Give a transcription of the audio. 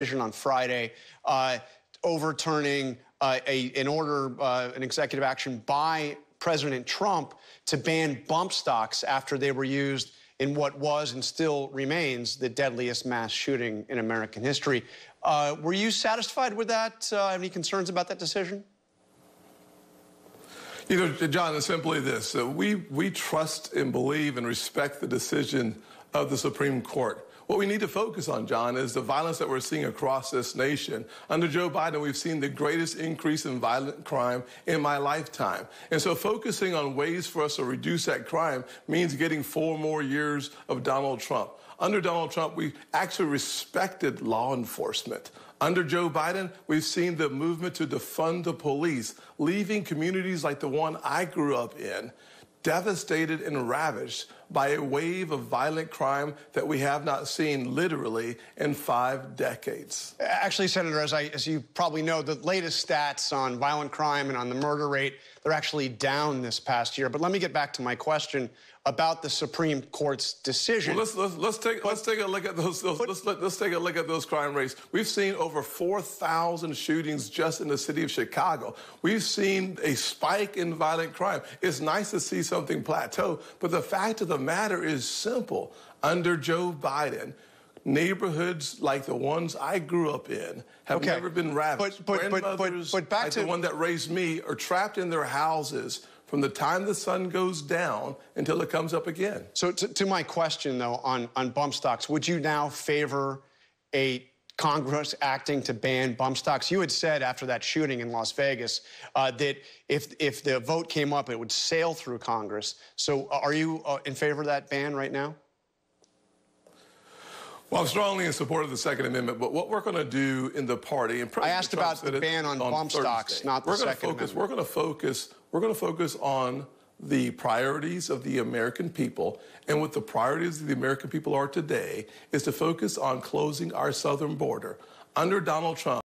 decision on Friday uh, overturning uh, a, an order, uh, an executive action by President Trump to ban bump stocks after they were used in what was and still remains the deadliest mass shooting in American history. Uh, were you satisfied with that? Uh, any concerns about that decision? You know, John, it's simply this. We, we trust and believe and respect the decision of the Supreme Court. What we need to focus on, John, is the violence that we're seeing across this nation. Under Joe Biden, we've seen the greatest increase in violent crime in my lifetime. And so focusing on ways for us to reduce that crime means getting four more years of Donald Trump. Under Donald Trump, we actually respected law enforcement. Under Joe Biden, we've seen the movement to defund the police, leaving communities like the one I grew up in devastated and ravaged by a wave of violent crime that we have not seen literally in five decades. Actually, Senator, as, I, as you probably know, the latest stats on violent crime and on the murder rate, they're actually down this past year. But let me get back to my question about the Supreme Court's decision. Well, let's, let's, let's take but, let's take a look at those. those but, let's let, us let us take a look at those crime rates. We've seen over 4,000 shootings just in the city of Chicago. We've seen a spike in violent crime. It's nice to see something plateau, but the fact of the matter is simple. Under Joe Biden, neighborhoods like the ones I grew up in have okay. never been ravaged. But, but, but, but, but back like to the one that raised me are trapped in their houses from the time the sun goes down until it comes up again. So, to, to my question, though, on, on bump stocks, would you now favor a Congress acting to ban bump stocks. You had said after that shooting in Las Vegas uh, that if if the vote came up, it would sail through Congress. So, uh, are you uh, in favor of that ban right now? Well, I'm strongly in support of the Second Amendment, but what we're going to do in the party, and I asked Trump about the ban on, on bump stocks, not the we're Second focus, Amendment. We're going to focus. We're going to focus on the priorities of the American people, and what the priorities of the American people are today is to focus on closing our southern border. Under Donald Trump.